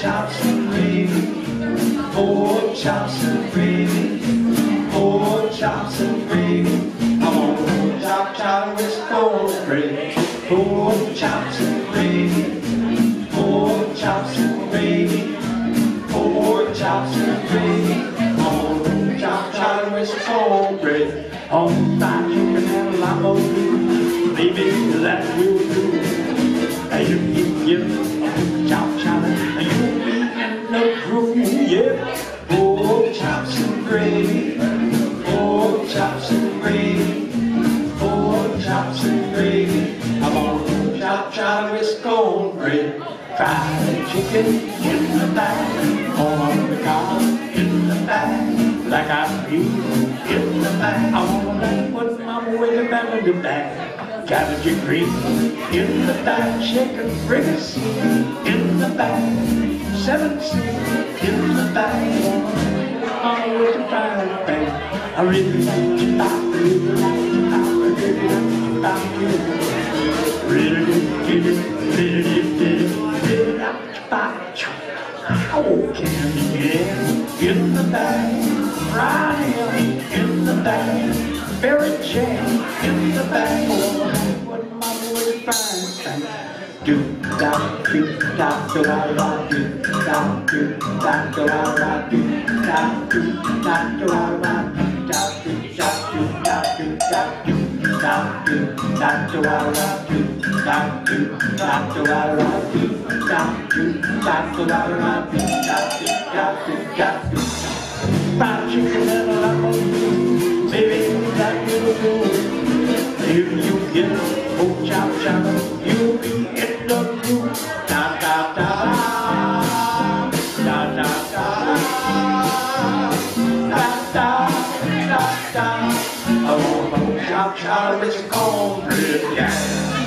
Chops and gravy, pork chops and gravy, gravy. Want pork chop chop with cornbread, pork chops and gravy, pork chops and gravy, pork chops and gravy. Pork chop chop with on fried chicken that will do. And you give a chop chop, you'll be in the groove, yeah. Pork chops and gravy, pork chops and gravy, pork chops and gravy. I'm on chop chop with cornbread, fried chicken in the bag, on the cob in the bag, like I feel in the bag. I wanna put my way back in the bag. Cabbage and in the bag, chicken fritters in the bag, seven seed in the bag. I'm with the frying. I really you, I really you, I really you. How can you get in the bag? Fry in the bag, berry jam do da do da do da da do da do da do da da do da do da do da da da do da do da do da do da do da do da da do da do da do da da do da do da do da da do da do da do da do chicken and a lot more blue, baby, that little blue. If you get a chop chop, you'll be I want a yeah.